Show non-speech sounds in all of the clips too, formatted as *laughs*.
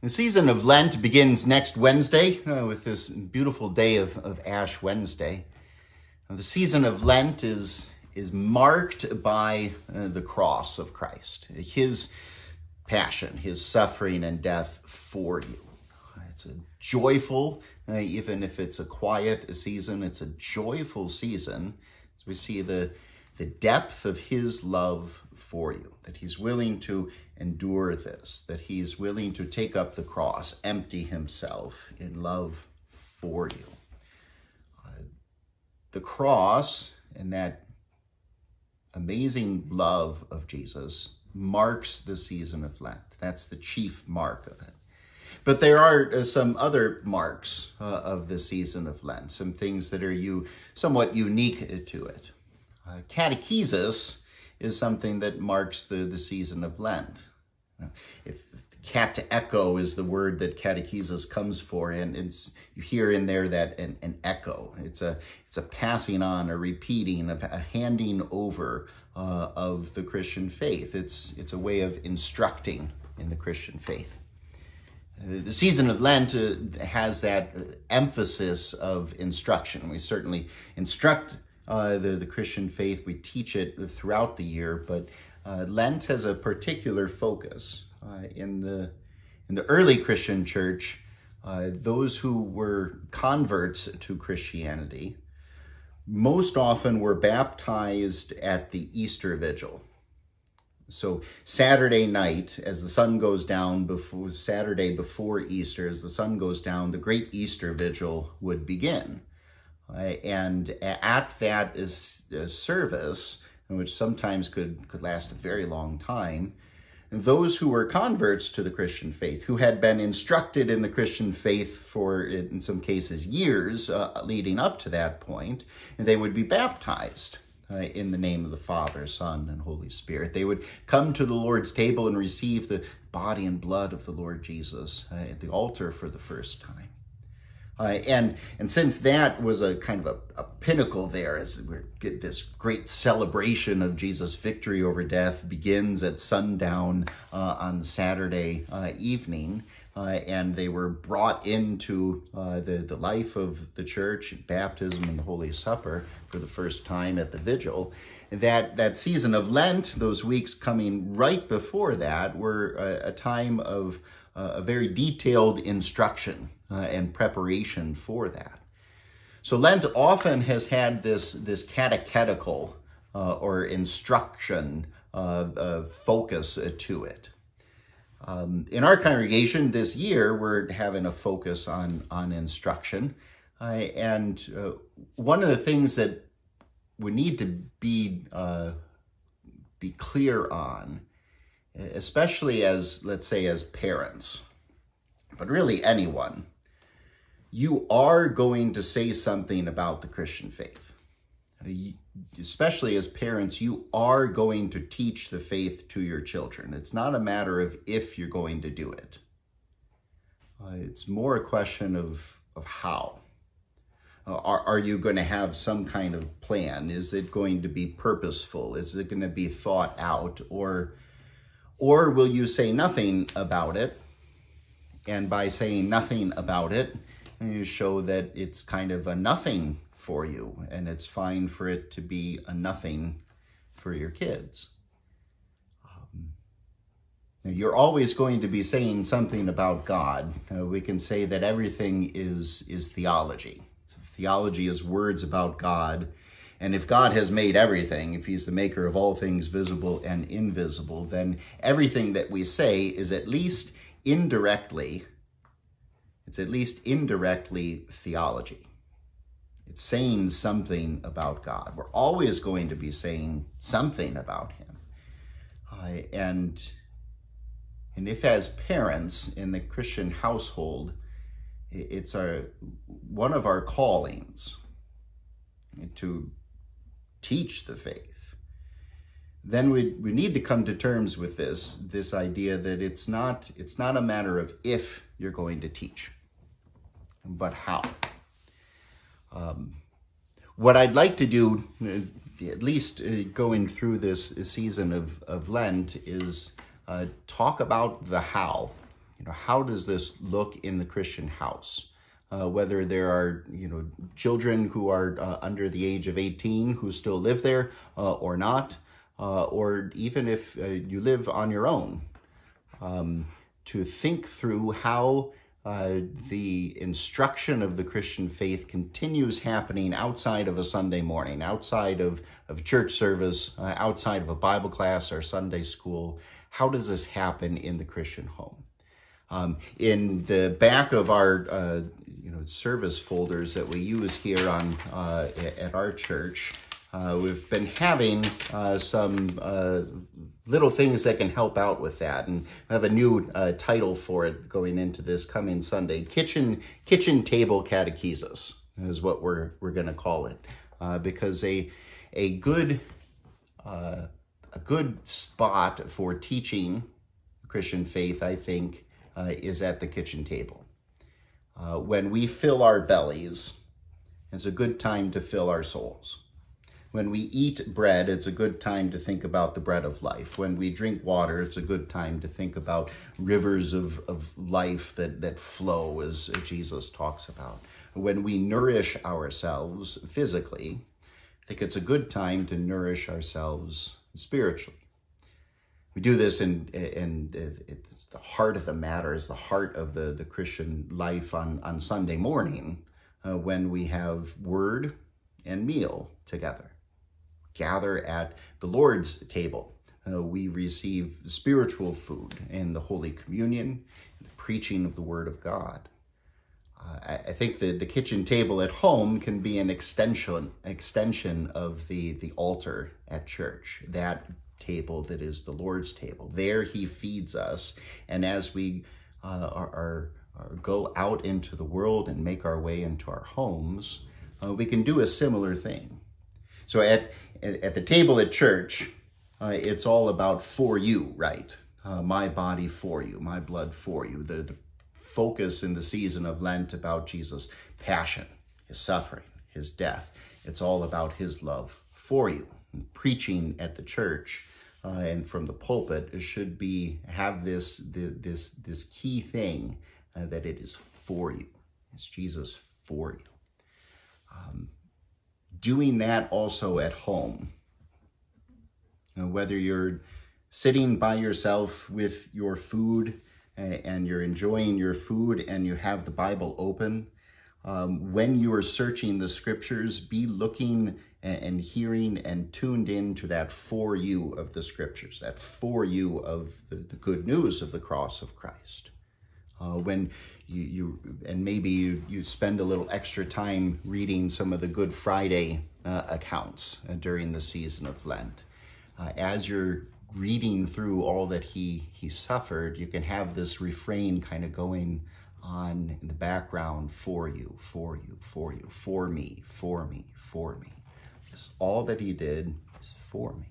The season of Lent begins next Wednesday uh, with this beautiful day of, of Ash Wednesday. Now, the season of Lent is, is marked by uh, the cross of Christ, his passion, his suffering and death for you. It's a joyful, uh, even if it's a quiet season, it's a joyful season as we see the the depth of his love for you, that he's willing to endure this, that he is willing to take up the cross, empty himself in love for you. Uh, the cross and that amazing love of Jesus marks the season of Lent. That's the chief mark of it. But there are uh, some other marks uh, of the season of Lent, some things that are you somewhat unique to it. Uh, catechesis is something that marks the, the season of Lent. If cat echo is the word that catechesis comes for, and it's you hear in there that an, an echo. It's a it's a passing on, a repeating, of a handing over uh, of the Christian faith. It's it's a way of instructing in the Christian faith. Uh, the season of Lent uh, has that emphasis of instruction. We certainly instruct uh, the, the Christian faith. We teach it throughout the year, but uh, Lent has a particular focus. Uh, in the in the early Christian church, uh, those who were converts to Christianity most often were baptized at the Easter Vigil. So Saturday night, as the sun goes down before Saturday before Easter, as the sun goes down, the great Easter vigil would begin. And at that is uh, service, which sometimes could, could last a very long time, those who were converts to the Christian faith, who had been instructed in the Christian faith for, in some cases, years uh, leading up to that point, they would be baptized. Uh, in the name of the Father, Son, and Holy Spirit. They would come to the Lord's table and receive the body and blood of the Lord Jesus uh, at the altar for the first time. Uh, and and since that was a kind of a, a pinnacle there, as we get this great celebration of Jesus' victory over death begins at sundown uh, on Saturday uh, evening, uh, and they were brought into uh, the the life of the church, baptism, and the Holy Supper for the first time at the vigil. That that season of Lent, those weeks coming right before that, were a, a time of uh, a very detailed instruction uh, and preparation for that. So Lent often has had this, this catechetical uh, or instruction uh, focus to it. Um, in our congregation this year, we're having a focus on, on instruction. Uh, and uh, one of the things that we need to be, uh, be clear on, especially as, let's say, as parents, but really anyone, you are going to say something about the Christian faith. Especially as parents, you are going to teach the faith to your children. It's not a matter of if you're going to do it. Uh, it's more a question of, of how. Uh, are, are you going to have some kind of plan? Is it going to be purposeful? Is it going to be thought out? Or, or will you say nothing about it? And by saying nothing about it, and you show that it's kind of a nothing for you and it's fine for it to be a nothing for your kids. Um, you're always going to be saying something about God. Uh, we can say that everything is, is theology. Theology is words about God. And if God has made everything, if he's the maker of all things visible and invisible, then everything that we say is at least indirectly it's at least indirectly theology. It's saying something about God. We're always going to be saying something about him. Uh, and, and if as parents in the Christian household, it's our, one of our callings to teach the faith, then we, we need to come to terms with this, this idea that it's not, it's not a matter of if you're going to teach but how. Um, what I'd like to do, uh, at least uh, going through this season of, of Lent, is uh, talk about the how you know, how does this look in the Christian house? Uh, whether there are, you know, children who are uh, under the age of 18 who still live there uh, or not, or even if you live on your own, um, to think through how uh, the instruction of the Christian faith continues happening outside of a Sunday morning, outside of, of church service, uh, outside of a Bible class or Sunday school. How does this happen in the Christian home? Um, in the back of our uh, you know service folders that we use here on uh, at our church, uh, we've been having uh, some uh, little things that can help out with that, and I have a new uh, title for it going into this coming Sunday. Kitchen Kitchen Table Catechesis is what we're we're going to call it, uh, because a a good uh, a good spot for teaching Christian faith, I think, is at the kitchen table. when we fill our bellies, it's a good time to fill our souls. When we eat bread, it's a good time to think about the bread of life. When we drink water, it's a good time to think about rivers of, of life that, that flow, as Jesus talks about. When we nourish ourselves physically, I think it's a good time to nourish ourselves spiritually. We do this in, in, it's the heart of the matter, is the heart of the, the Christian life on, on Sunday morning uh, when we have word and meal together gather at the Lord's table. Uh, we receive spiritual food in the Holy Communion, the preaching of the Word of God. Uh, I, I, think the, the kitchen table at home can be an extension extension of the, the altar at church, that table that is the Lord's table. There he feeds us, and as we uh, are, are, are, go out into the world and make our way into our homes, uh, we can do a similar thing. So at, at the table at church, uh, it's all about for you, right? Uh, my body for you, my blood for you. The, the focus in the season of Lent about Jesus' passion, his suffering, his death. It's all about his love for you. And preaching at the church uh, and from the pulpit should be have this this this key thing uh, that it is for you. It's Jesus for you. Um, doing that also at home. You know, whether you're sitting by yourself with your food and you're enjoying your food and you have the Bible open, um, when you are searching the scriptures, be looking and hearing and tuned in to that for you of the scriptures, that for you of the, the good news of the cross of Christ. Uh, when you, you and maybe you, you spend a little extra time reading some of the Good Friday uh, accounts uh, during the season of Lent. Uh, as you're reading through all that he he suffered, you can have this refrain kind of going on in the background for you, for you, for you, for me, for me, for me. This all that he did is for me.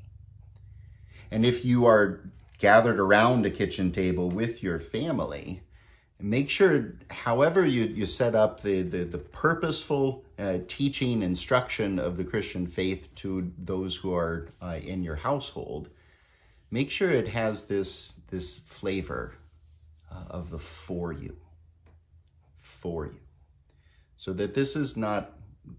And if you are gathered around a kitchen table with your family, make sure, however you, you set up the, the, the purposeful uh, teaching, instruction of the Christian faith to those who are uh, in your household, make sure it has this, this flavor uh, of the for you, for you. So that this is not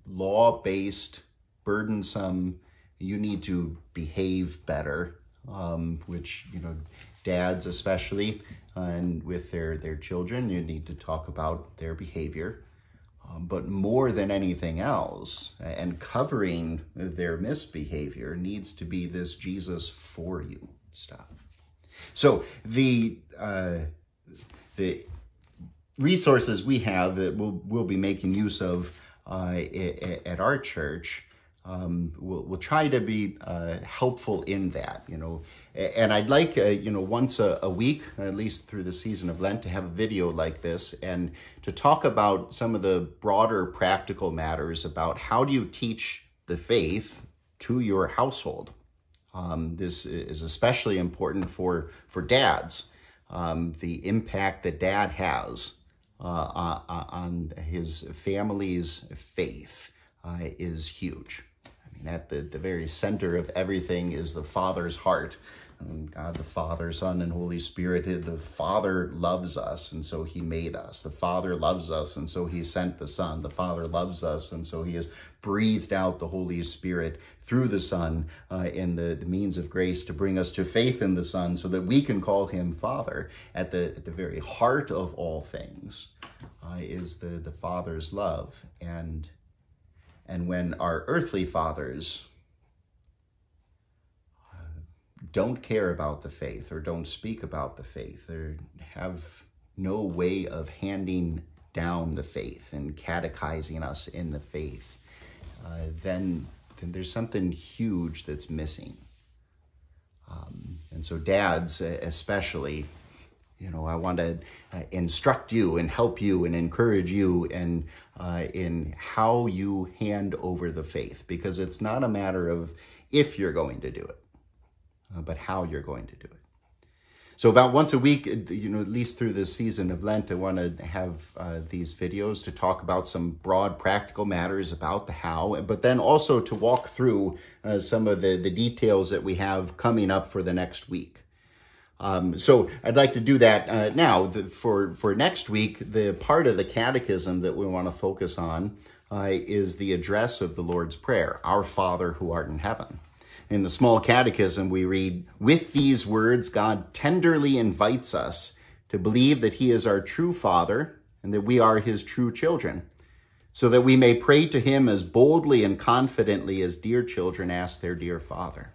law-based, burdensome, you need to behave better, um, which, you know, dads especially, and with their, their children, you need to talk about their behavior. Um, but more than anything else, and covering their misbehavior needs to be this Jesus for you stuff. So the uh, the resources we have that we'll, we'll be making use of uh, at our church um, we'll, we'll try to be uh, helpful in that, you know. And I'd like, uh, you know, once a, a, week, at least through the season of Lent, to have a video like this and to talk about some of the broader practical matters about how do you teach the faith to your household. Um, this is especially important for, for dads. Um, the impact that dad has uh, on his family's faith uh, is huge And at the, the very center of everything is the Father's heart. And God the Father, Son, and Holy Spirit, the Father loves us, and so he made us. The Father loves us, and so he sent the Son. The Father loves us, and so he has breathed out the Holy Spirit through the Son uh, in the, the means of grace to bring us to faith in the Son so that we can call him Father. At the, at the very heart of all things uh, is the, the Father's love. And, and when our earthly fathers don't care about the faith or don't speak about the faith or have no way of handing down the faith and catechizing us in the faith, uh, then, then there's something huge that's missing. Um, and so dads especially, you know, I want to uh, instruct you and help you and encourage you and uh, in how you hand over the faith because it's not a matter of if you're going to do it uh, but how you're going to do it. So about once a week, uh, you know, at least through this season of Lent, I want to have uh, these videos to talk about some broad practical matters about the how, but then also to walk through uh, some of the, the details that we have coming up for the next week. Um, so I'd like to do that uh, now. The, for, for next week, the part of the catechism that we want to focus on uh, is the address of the Lord's Prayer, Our Father who art in heaven. In the small catechism, we read, With these words, God tenderly invites us to believe that he is our true Father and that we are his true children, so that we may pray to him as boldly and confidently as dear children ask their dear Father.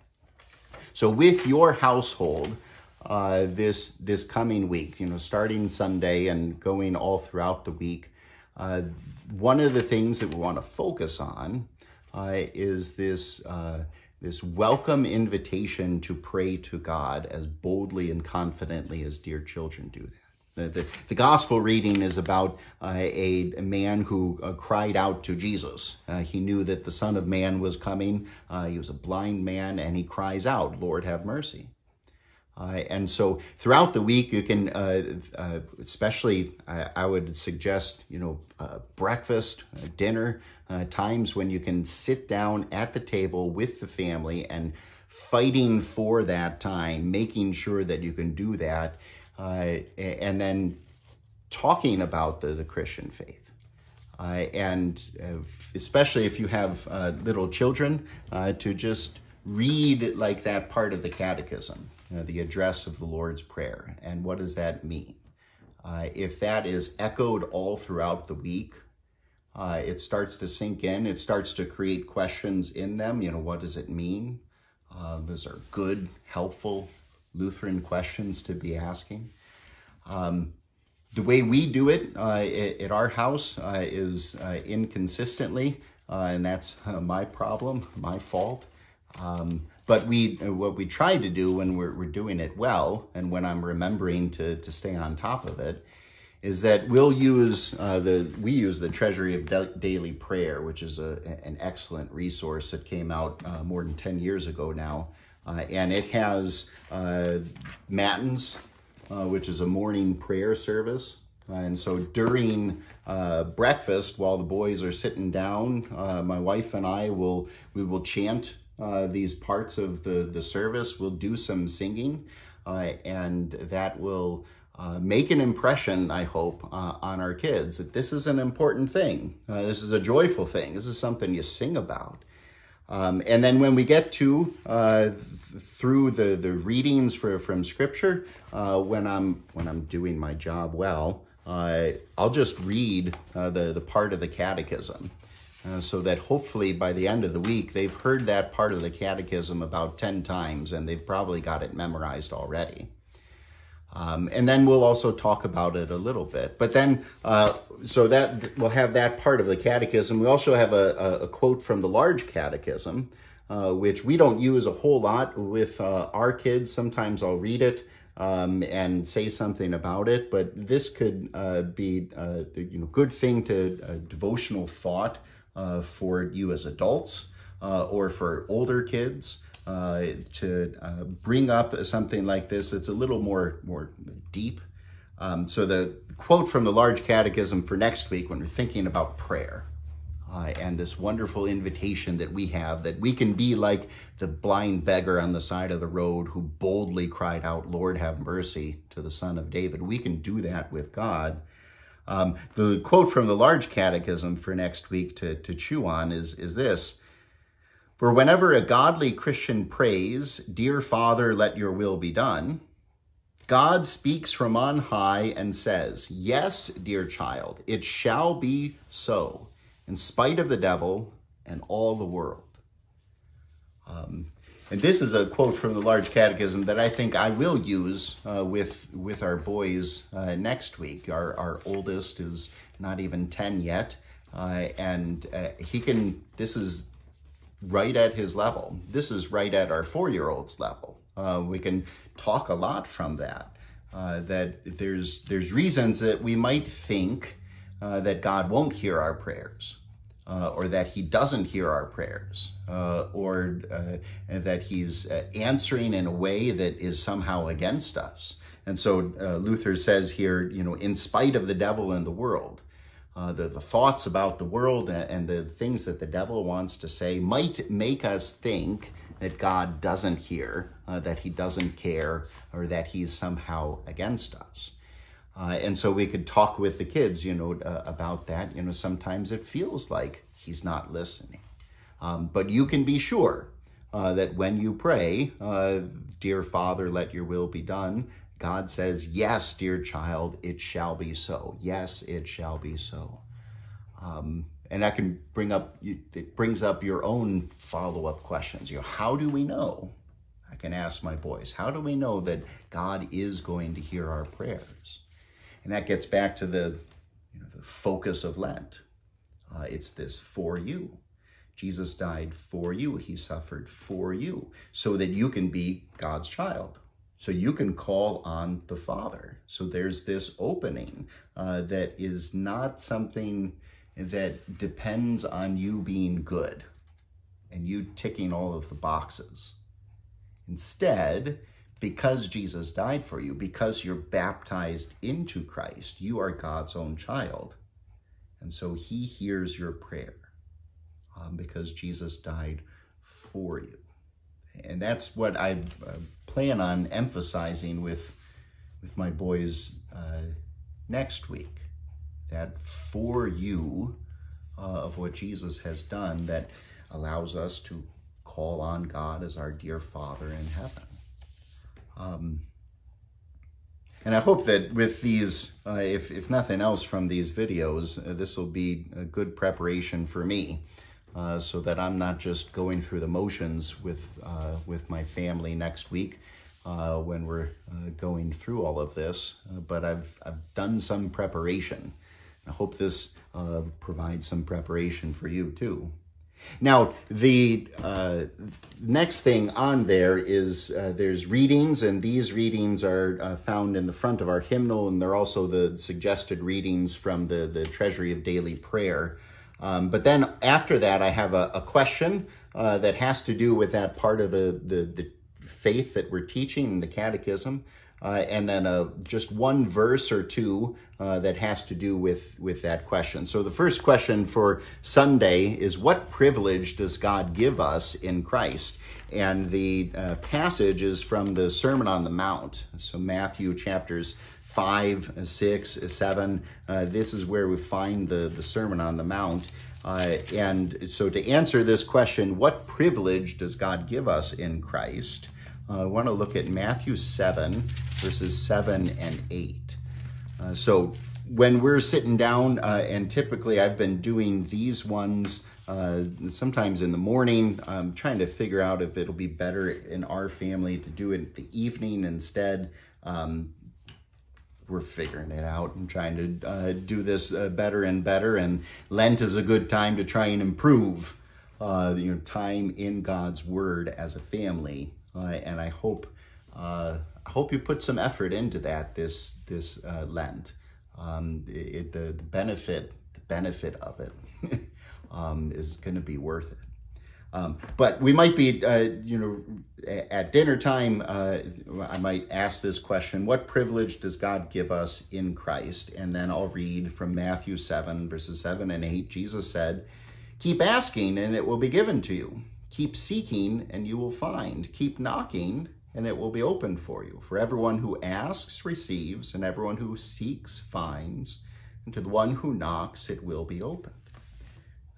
So with your household, uh, this this coming week, you know, starting Sunday and going all throughout the week, uh, one of the things that we want to focus on uh, is this uh, this welcome invitation to pray to God as boldly and confidently as dear children do that. The, the, the gospel reading is about uh, a, a, man who uh, cried out to Jesus. Uh, he knew that the Son of Man was coming. Uh, he was a blind man, and he cries out, Lord, have mercy. Uh, and so throughout the week, you can, uh, uh, especially, I would suggest, you know, uh, breakfast, uh, dinner, uh, times when you can sit down at the table with the family and fighting for that time, making sure that you can do that, and then talking about the, the Christian faith. and especially if you have little children, to just read like that part of the catechism, know, the address of the Lord's Prayer. And what does that mean? Uh, if that is echoed all throughout the week, uh, it starts to sink in. It starts to create questions in them. You know, what does it mean? Uh, those are good, helpful Lutheran questions to be asking. Um, the way we do it uh, at our house uh, is uh, inconsistently, and that's my problem, my fault. Um, but we, what we try to do when we're, we're doing it well, and when I'm remembering to, to stay on top of it, is that we'll use uh, the, we use the Treasury of Daily Prayer, which is a, an excellent resource that came out uh, more than 10 years ago now. Uh, and it has uh, Matins, uh, which is a morning prayer service. And so during uh, breakfast, while the boys are sitting down, my wife and I will we will chant uh, these parts of the, the service. We'll do some singing, uh, and that will uh, make an impression, I hope, uh, on our kids that this is an important thing. Uh, this is a joyful thing. This is something you sing about. Um, and then when we get to uh, th through the, the readings for, from Scripture, when I'm when I'm doing my job well, I'll just read the the part of the Catechism uh, so that hopefully by the end of the week, they've heard that part of the catechism about 10 times and they've probably got it memorized already. Um, and then we'll also talk about it a little bit. But then, uh, so that we'll have that part of the catechism. We also have a, a, a quote from the large catechism, uh, which we don't use a whole lot with uh, our kids. Sometimes I'll read it um, and say something about it, but this could uh, be a uh, you know good thing to devotional thought uh, for you as adults uh, or for older kids uh, to uh, bring up something like this. It's a little more, more deep. Um, so the quote from the Large Catechism for next week when we're thinking about prayer uh, and this wonderful invitation that we have that we can be like the blind beggar on the side of the road who boldly cried out, Lord, have mercy to the son of David. We can do that with God. Um, the quote from the large catechism for next week to, to chew on is, is this. For whenever a godly Christian prays, Dear Father, let your will be done, God speaks from on high and says, Yes, dear child, it shall be so in spite of the devil and all the world. Um, and this is a quote from the Large Catechism that I think I will use uh, with with our boys uh, next week. Our, our oldest is not even 10 yet, uh, and uh, he can, this is right at his level. This is right at our four-year-old's level. Uh, we can talk a lot from that, uh, that there's, there's reasons that we might think that God won't hear our prayers. Uh, or that he doesn't hear our prayers, uh, or uh, that he's uh, answering in a way that is somehow against us. And so uh, Luther says here, you know, in spite of the devil and the world, uh, the, the thoughts about the world and the things that the devil wants to say might make us think that God doesn't hear, that he doesn't care, or that he's somehow against us. Uh, and so we could talk with the kids, you know, uh, about that. You know, sometimes it feels like he's not listening. Um, but you can be sure uh, that when you pray, uh, dear Father, let your will be done, God says, yes, dear child, it shall be so. Yes, it shall be so. Um, and that can bring up, it brings up your own follow-up questions. You know, how do we know? I can ask my boys, how do we know that God is going to hear our prayers? And that gets back to the, you know, the focus of Lent. Uh, it's this for you. Jesus died for you. He suffered for you so that you can be God's child. So you can call on the Father. So there's this opening uh, that is not something that depends on you being good and you ticking all of the boxes. Instead, because Jesus died for you, because you're baptized into Christ, you are God's own child. And so he hears your prayer um, because Jesus died for you. And that's what I uh, plan on emphasizing with, with my boys uh, next week. That for you uh, of what Jesus has done that allows us to call on God as our dear Father in heaven. Um, and I hope that with these, uh, if, if nothing else from these videos, uh, this will be a good preparation for me uh, so that I'm not just going through the motions with, uh, with my family next week uh, when we're uh, going through all of this, but I've, I've done some preparation. I hope this provides some preparation for you too. Now, the uh, next thing on there is uh, there's readings, and these readings are uh, found in the front of our hymnal, and they're also the suggested readings from the, the Treasury of Daily Prayer. Um, but then after that, I have a, a question uh, that has to do with that part of the, the, the faith that we're teaching in the catechism uh, and then uh, just one verse or two uh, that has to do with, with that question. So the first question for Sunday is what privilege does God give us in Christ? And the uh, passage is from the Sermon on the Mount. So Matthew chapters 5, 6, 7. Uh, this is where we find the, the Sermon on the Mount. And so to answer this question, what privilege does God give us in Christ? Uh, I want to look at Matthew 7, verses 7 and 8. Uh, so when we're sitting down, uh, and typically I've been doing these ones uh, sometimes in the morning, I'm trying to figure out if it'll be better in our family to do it in the evening instead. Um, we're figuring it out and trying to uh, do this uh, better and better. And Lent is a good time to try and improve, uh, you know, time in God's Word as a family uh, and I hope uh, I hope you put some effort into that this this uh, Lent. Um, it, the, the benefit the benefit of it *laughs* um, is going to be worth it. Um, but we might be, uh, you know, at dinner time, uh, I might ask this question, what privilege does God give us in Christ? And then I'll read from Matthew 7, verses 7 and 8. Jesus said, Keep asking and it will be given to you. Keep seeking and you will find. Keep knocking and it will be opened for you. For everyone who asks receives, and everyone who seeks finds, and to the one who knocks it will be opened.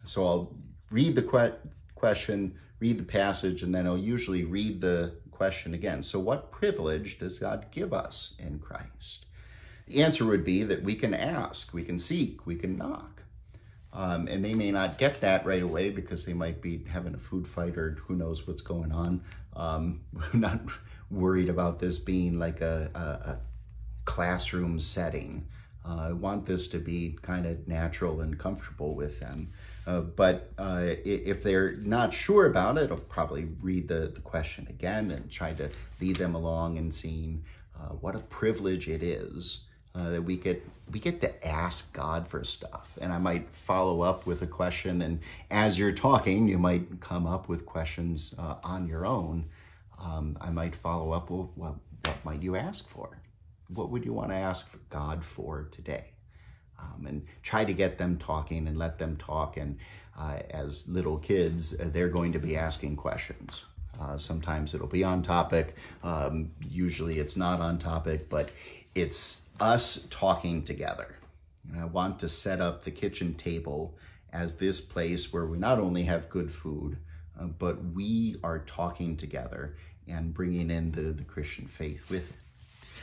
So I'll read the que- question, read the passage, and then I'll usually read the question again. So, what privilege does God give us in Christ? The answer would be that we can ask, we can seek, we can knock. Um, and they may not get that right away because they might be having a food fight or who knows what's going on. Um, we're *laughs* not worried about this being like a, a, a classroom setting. Uh, I want this to be kind of natural and comfortable with them. Uh, but uh, if they're not sure about it, I'll probably read the, the question again and try to lead them along and seeing uh, what a privilege it is uh, that we get we get to ask God for stuff. And I might follow up with a question, and as you're talking, you might come up with questions uh, on your own. Um, I might follow up with what, what might you ask for? What would you want to ask for God for today? Um, and try to get them talking and let them talk. And uh, as little kids, uh, they're going to be asking questions. Uh, sometimes it'll be on topic. Um, usually it's not on topic, but it's us talking together. And I want to set up the kitchen table as this place where we not only have good food, uh, but we are talking together and bringing in the, the Christian faith with it.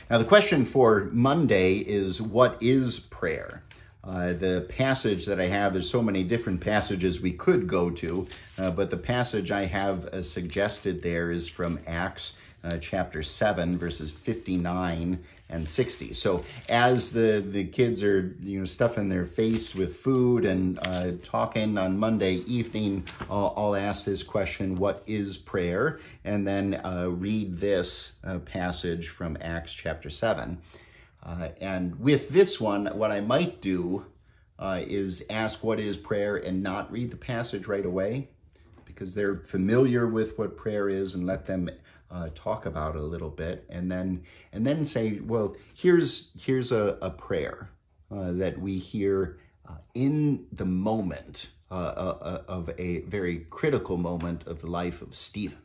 Now, the question for Monday is what is prayer? Uh, the passage that I have, there's so many different passages we could go to, uh, but the passage I have uh, suggested there is from Acts uh, chapter 7, verses 59 and 60. So as the, the kids are, you know, stuffing their face with food and uh, talking on Monday evening, I'll, I'll, ask this question, what is prayer? And then uh, read this uh, passage from Acts chapter 7. Uh, and with this one, what I might do uh, is ask what is prayer and not read the passage right away because they're familiar with what prayer is and let them uh, talk about a little bit and then and then say well here's here's a, a prayer uh, that we hear uh, in the moment uh, uh, uh, of a very critical moment of the life of Stephen.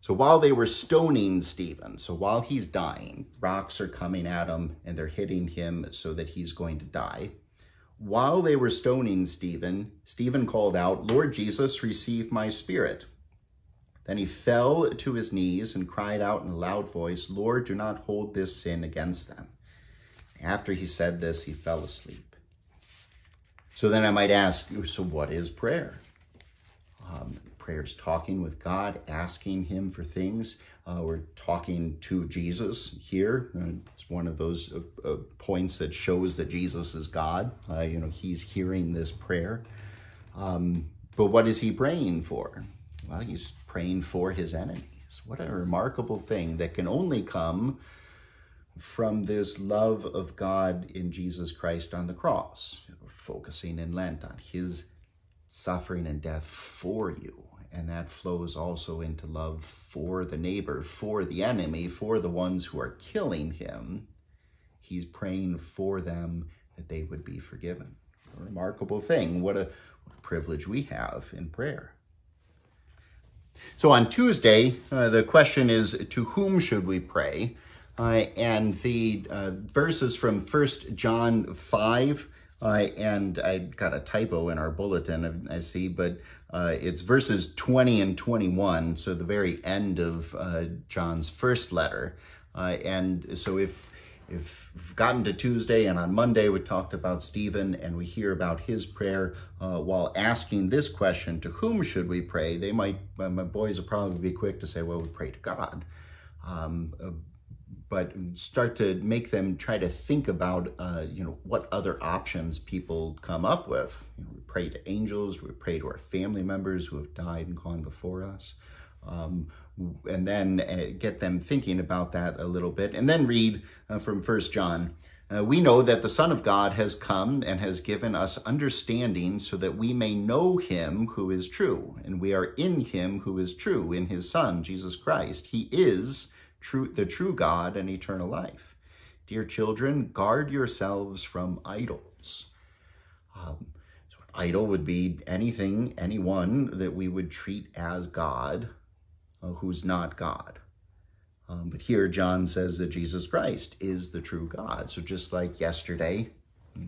So while they were stoning Stephen, so while he's dying, rocks are coming at him and they're hitting him so that he's going to die. While they were stoning Stephen, Stephen called out, Lord Jesus, receive my spirit. Then he fell to his knees and cried out in a loud voice, Lord, do not hold this sin against them. After he said this, he fell asleep. So then I might ask, so what is prayer? Um, prayer is talking with God, asking him for things. Uh, we're talking to Jesus here. Uh, it's one of those uh, uh points that shows that Jesus is God. Uh, you know, he's hearing this prayer. Um, but what is he praying for? Well, he's praying for his enemies. What a remarkable thing that can only come from this love of God in Jesus Christ on the cross. Focusing in Lent on his suffering and death for you. And that flows also into love for the neighbor, for the enemy, for the ones who are killing him. He's praying for them that they would be forgiven. A remarkable thing. What a, what a privilege we have in prayer. So on Tuesday, uh, the question is, to whom should we pray? Uh, and the uh, verses from First John 5, uh, and I got a typo in our bulletin, I see, but uh, it's verses 20 and 21, so the very end of uh, John's first letter. and so if we've gotten to Tuesday and on Monday we talked about Stephen and we hear about his prayer uh, while asking this question, to whom should we pray? They might, my boys will probably be quick to say, well, we pray to God. Um, uh, but start to make them try to think about, uh, you know, what other options people come up with. You know, we pray to angels, we pray to our family members who have died and gone before us um, and then uh, get them thinking about that a little bit. And then read uh, from First John. Uh, we know that the Son of God has come and has given us understanding so that we may know him who is true. And we are in him who is true, in his Son, Jesus Christ. He is true, the true God and eternal life. Dear children, guard yourselves from idols. Um, so idol would be anything, anyone that we would treat as God uh, who's not God. Um, but here John says that Jesus Christ is the true God. So just like yesterday,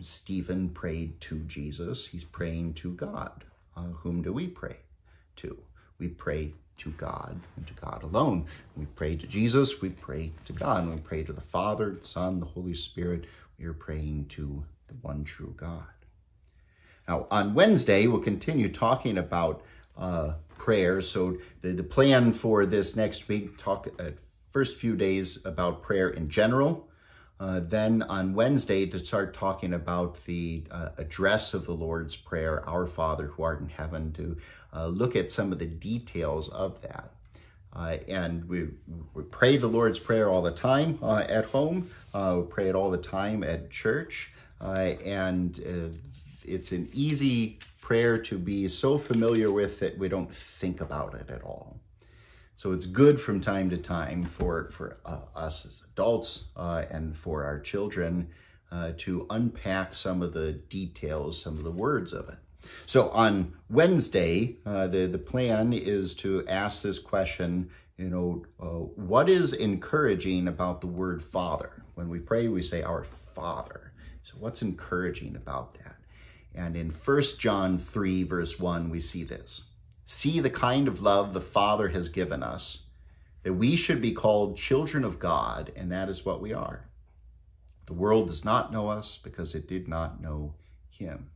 Stephen prayed to Jesus, he's praying to God. Uh, whom do we pray to? We pray to God and to God alone. We pray to Jesus, we pray to God. And we pray to the Father, the Son, the Holy Spirit. We are praying to the one true God. Now, on Wednesday, we'll continue talking about uh, prayer. So the, the plan for this next week, talk at first few days about prayer in general. Uh, then on Wednesday to start talking about the uh, address of the Lord's Prayer, Our Father who art in heaven, to uh, look at some of the details of that. Uh, and we, we pray the Lord's Prayer all the time uh, at home. Uh, we pray it all the time at church. and it's an easy prayer to be so familiar with that we don't think about it at all. So it's good from time to time for, for uh, us as adults uh, and for our children uh, to unpack some of the details, some of the words of it. So on Wednesday, uh, the, the plan is to ask this question, you know, uh, what is encouraging about the word Father? When we pray, we say our Father. So what's encouraging about that? And in 1 John 3, verse 1, we see this. See the kind of love the Father has given us, that we should be called children of God, and that is what we are. The world does not know us because it did not know him.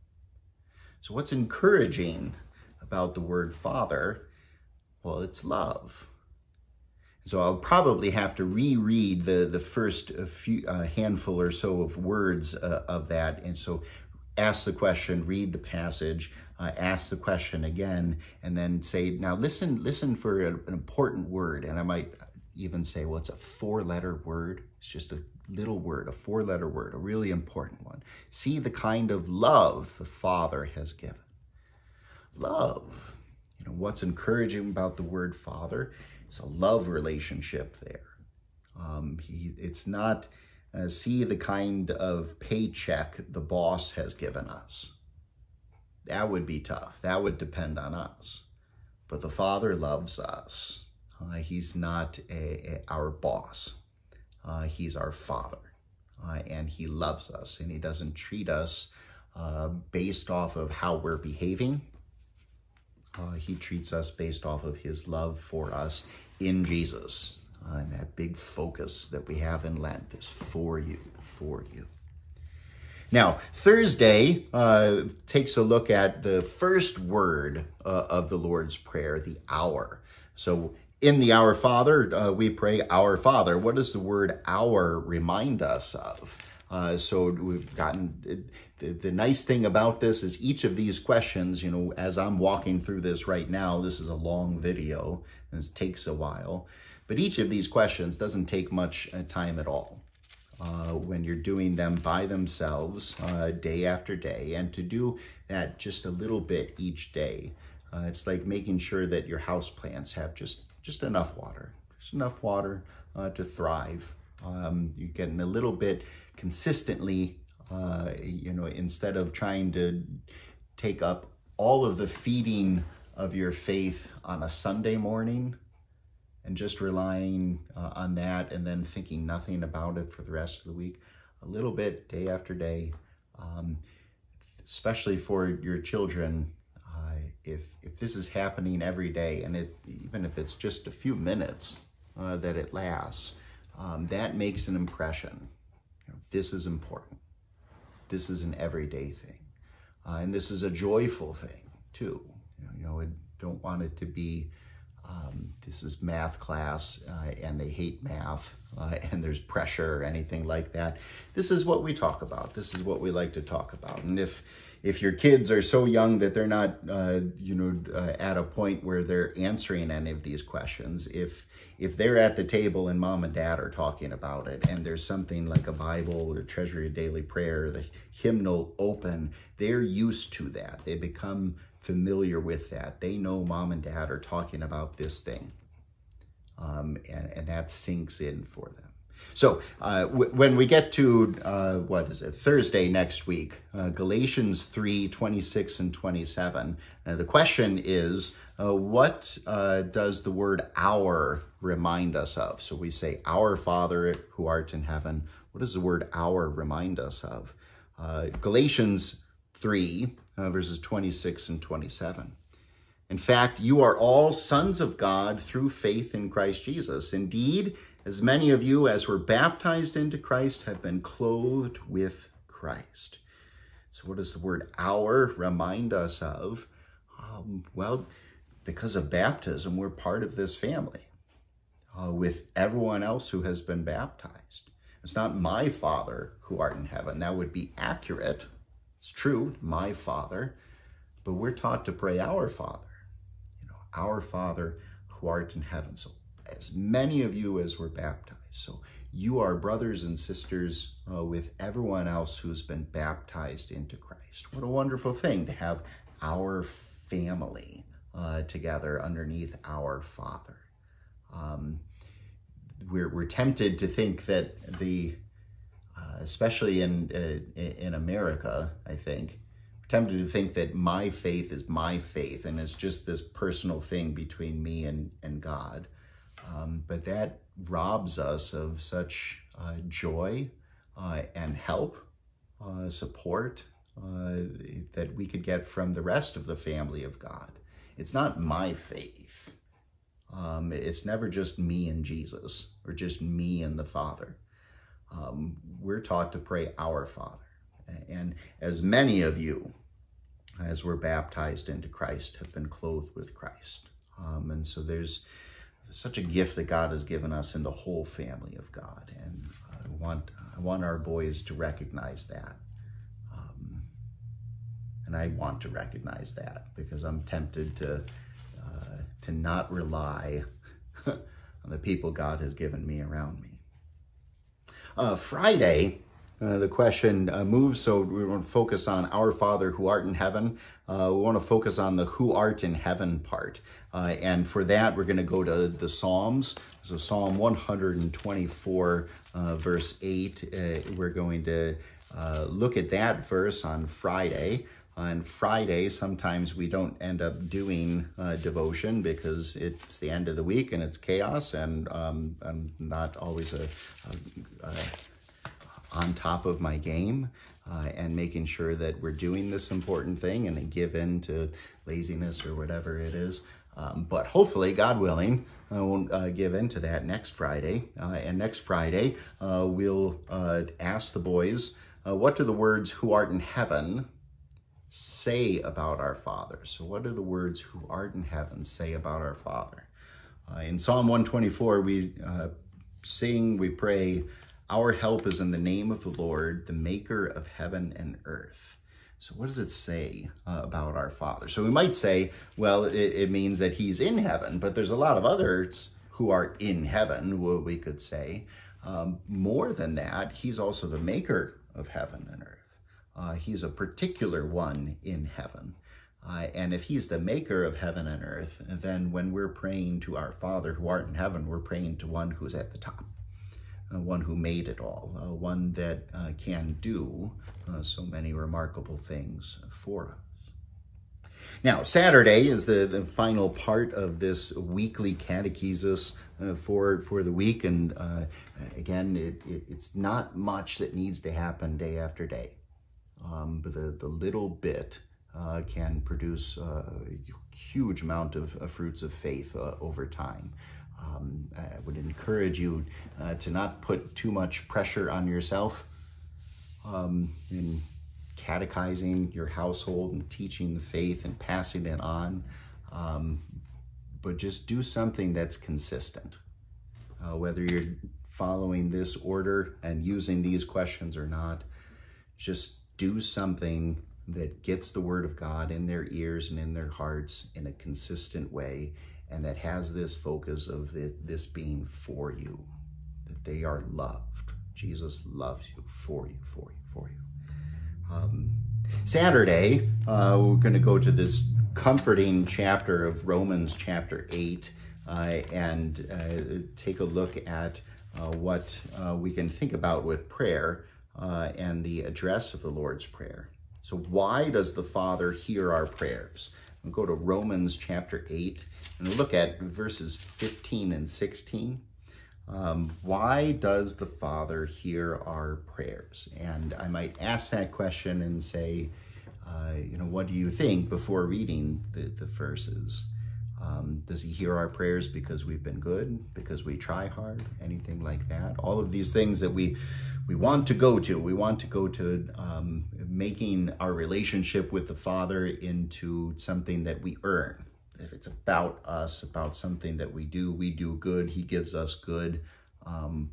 So what's encouraging about the word Father? Well, it's love. So I'll probably have to reread the, the first few, uh, handful or so of words uh, of that. And so ask the question, read the passage, uh, ask the question again, and then say, now listen, listen for an important word. And I might even say, well, it's a four letter word. It's just a little word, a four letter word, a really important one. See the kind of love the Father has given. Love. You know, what's encouraging about the word Father? It's a love relationship there. Um, he, it's not, uh, see the kind of paycheck the boss has given us. That would be tough. That would depend on us. But the Father loves us. Uh, he's not a, a, our boss. Uh, he's our Father. Uh, and he loves us. And he doesn't treat us uh, based off of how we're behaving. Uh, he treats us based off of his love for us in Jesus. And that big focus that we have in Lent is for you, for you. Now, Thursday uh, takes a look at the first word uh, of the Lord's Prayer, the our. So in the Our Father, uh, we pray, Our Father. What does the word our remind us of? Uh, so we've gotten, the, the nice thing about this is each of these questions, you know, as I'm walking through this right now, this is a long video, and it takes a while. But each of these questions doesn't take much uh, time at all. Uh, when you're doing them by themselves uh, day after day and to do that just a little bit each day. Uh, it's like making sure that your house plants have just, just enough water, just enough water uh, to thrive. Um, you're getting a little bit consistently, uh, you know, instead of trying to take up all of the feeding of your faith on a Sunday morning, and just relying uh, on that and then thinking nothing about it for the rest of the week, a little bit day after day, um, especially for your children, uh, if, if this is happening every day and it, even if it's just a few minutes uh, that it lasts, um, that makes an impression. You know, this is important. This is an everyday thing. Uh, and this is a joyful thing too. You know, you know, I don't want it to be um, this is math class uh, and they hate math uh, and there's pressure or anything like that. This is what we talk about. This is what we like to talk about. And if if your kids are so young that they're not, uh, you know, uh, at a point where they're answering any of these questions, if if they're at the table and mom and dad are talking about it, and there's something like a Bible or Treasury of Daily Prayer, the hymnal open, they're used to that. They become familiar with that. They know mom and dad are talking about this thing. Um, and, and that sinks in for them. So uh, when we get to, uh, what is it, Thursday next week, uh, Galatians 3, 26 and 27, uh, the question is, uh, what uh, does the word our remind us of? So we say, our Father who art in heaven. What does the word our remind us of? Galatians 3, verses 26 and 27. In fact, you are all sons of God through faith in Christ Jesus. Indeed, as many of you as were baptized into Christ have been clothed with Christ. So what does the word our remind us of? Um, well, because of baptism, we're part of this family uh, with everyone else who has been baptized. It's not my Father who art in heaven. That would be accurate. It's true, my Father. But we're taught to pray our Father. You know, our Father who art in heaven. So as many of you as were baptized. So you are brothers and sisters uh, with everyone else who's been baptized into Christ. What a wonderful thing to have our family uh, together underneath our Father. Um, we're, we're tempted to think that the, uh, especially in, uh, in America, I think, tempted to think that my faith is my faith and it's just this personal thing between me and, and God. Um, but that robs us of such uh, joy uh, and help, uh, support uh, that we could get from the rest of the family of God. It's not my faith. Um, it's never just me and Jesus or just me and the Father. Um, we're taught to pray our Father. And as many of you, as we're baptized into Christ, have been clothed with Christ. Um, and so there's such a gift that God has given us in the whole family of God. And I want, I want our boys to recognize that. Um, and I want to recognize that because I'm tempted to, uh, to not rely *laughs* on the people God has given me around me. Uh, Friday, uh, the question uh, moves, so we want to focus on our Father who art in heaven. Uh, we want to focus on the who art in heaven part. Uh, and for that, we're going to go to the Psalms. So Psalm 124, uh, verse 8, we're going to look at that verse on Friday. On Friday, sometimes we don't end up doing devotion because it's the end of the week and it's chaos and um, I'm not always a, a, a on top of my game uh, and making sure that we're doing this important thing and give in to laziness or whatever it is. Um, but hopefully, God willing, I uh, won't uh, give in to that next Friday. Uh, and next Friday, uh, we'll uh, ask the boys, what do the words who art in heaven say about our Father? So what do the words who art in heaven say about our Father? in Psalm 124, we sing, we pray, our help is in the name of the Lord, the maker of heaven and earth. So what does it say uh, about our Father? So we might say, well, it, it, means that he's in heaven, but there's a lot of others who are in heaven, what we could say. Um, more than that, he's also the maker of heaven and earth. Uh, he's a particular one in heaven. Uh, and if he's the maker of heaven and earth, then when we're praying to our Father who art in heaven, we're praying to one who's at the top uh, one who made it all, uh, one that uh, can do uh, so many remarkable things for us. Now, Saturday is the, the final part of this weekly catechesis uh, for, for the week. And again, it, it, it's not much that needs to happen day after day. Um, but the, the little bit can produce a huge amount of, of fruits of faith over time. Um, I would encourage you uh, to not put too much pressure on yourself um, in catechizing your household and teaching the faith and passing it on, um, but just do something that's consistent. Uh, whether you're following this order and using these questions or not, just do something that gets the word of God in their ears and in their hearts in a consistent way and that has this focus of the, this being for you, that they are loved. Jesus loves you, for you, for you, for you. Um, Saturday, uh, we're going to go to this comforting chapter of Romans chapter 8 uh, and uh, take a look at uh, what uh, we can think about with prayer uh, and the address of the Lord's Prayer. So why does the Father hear our prayers? We'll go to Romans chapter 8 and look at verses 15 and 16. Um, why does the Father hear our prayers? And I might ask that question and say, uh, you know, what do you think before reading the, the verses? Um, does he hear our prayers because we've been good, because we try hard, anything like that? All of these things that we we want to go to. We want to go to um, making our relationship with the Father into something that we earn. That it's about us, about something that we do. We do good. He gives us good. Um,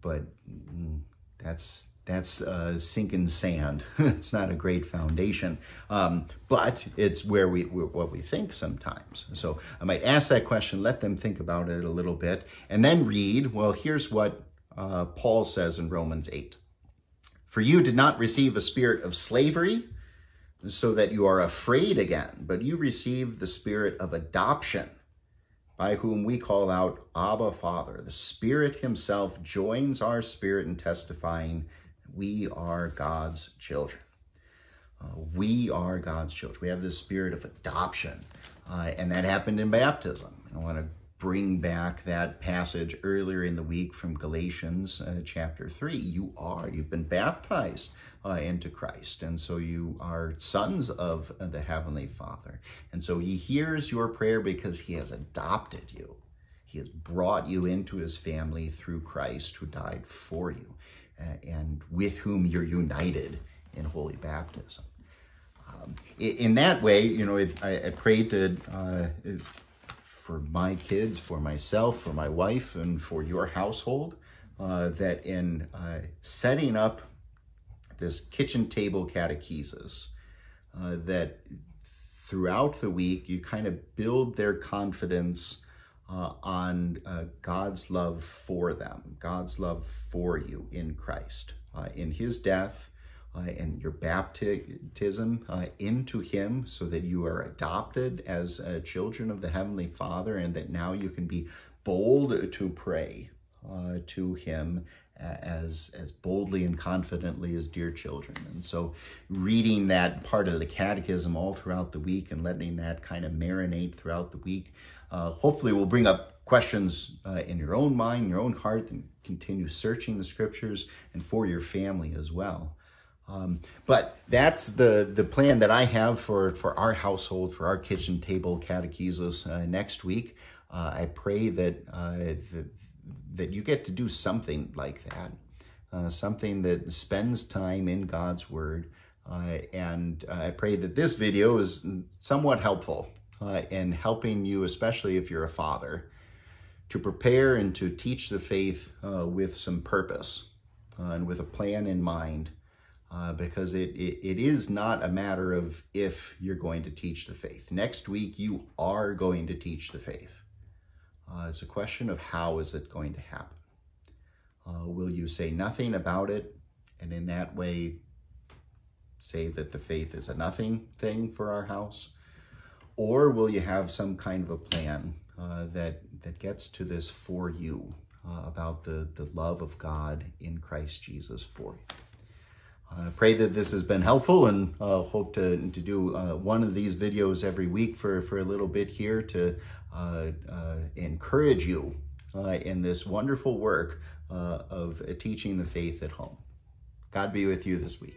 but mm, that's that's uh, sinking sand. *laughs* it's not a great foundation, um, but it's where we what we think sometimes. So I might ask that question, let them think about it a little bit, and then read. Well, here's what uh, Paul says in Romans 8. For you did not receive a spirit of slavery so that you are afraid again, but you received the spirit of adoption by whom we call out Abba Father. The Spirit himself joins our spirit in testifying we are God's children. Uh, we are God's children. We have this spirit of adoption, uh, and that happened in baptism. I want to bring back that passage earlier in the week from Galatians uh, chapter 3. You are, you've been baptized uh, into Christ, and so you are sons of the Heavenly Father. And so he hears your prayer because he has adopted you. He has brought you into his family through Christ who died for you and with whom you're united in holy baptism. Um, in, that way, you know, I, I, prayed to, uh, for my kids, for myself, for my wife, and for your household, uh, that in uh, setting up this kitchen table catechesis, uh, that throughout the week you kind of build their confidence uh, on uh, God's love for them, God's love for you in Christ, uh, in his death, uh, and your baptism uh, into him so that you are adopted as uh, children of the Heavenly Father and that now you can be bold to pray to him as as boldly and confidently as dear children. And so reading that part of the catechism all throughout the week and letting that kind of marinate throughout the week uh, hopefully will bring up questions uh, in your own mind, your own heart, and continue searching the scriptures and for your family as well. Um, but that's the, the plan that I have for, for our household, for our kitchen table catechesis uh, next week. Uh, I pray that, uh, that, that you get to do something like that, uh, something that spends time in God's Word. Uh, and I pray that this video is somewhat helpful uh, in helping you, especially if you're a father, to prepare and to teach the faith with some purpose and with a plan in mind uh, because it, it, it is not a matter of if you're going to teach the faith. Next week, you are going to teach the faith. Uh, it's a question of how is it going to happen. Uh, will you say nothing about it and in that way say that the faith is a nothing thing for our house? Or will you have some kind of a plan uh, that, that gets to this for you uh, about the, the love of God in Christ Jesus for you? I pray that this has been helpful and uh, hope to, to do uh, one of these videos every week for, for a little bit here to uh, uh encourage you uh, in this wonderful work uh, of teaching the faith at home. God be with you this week.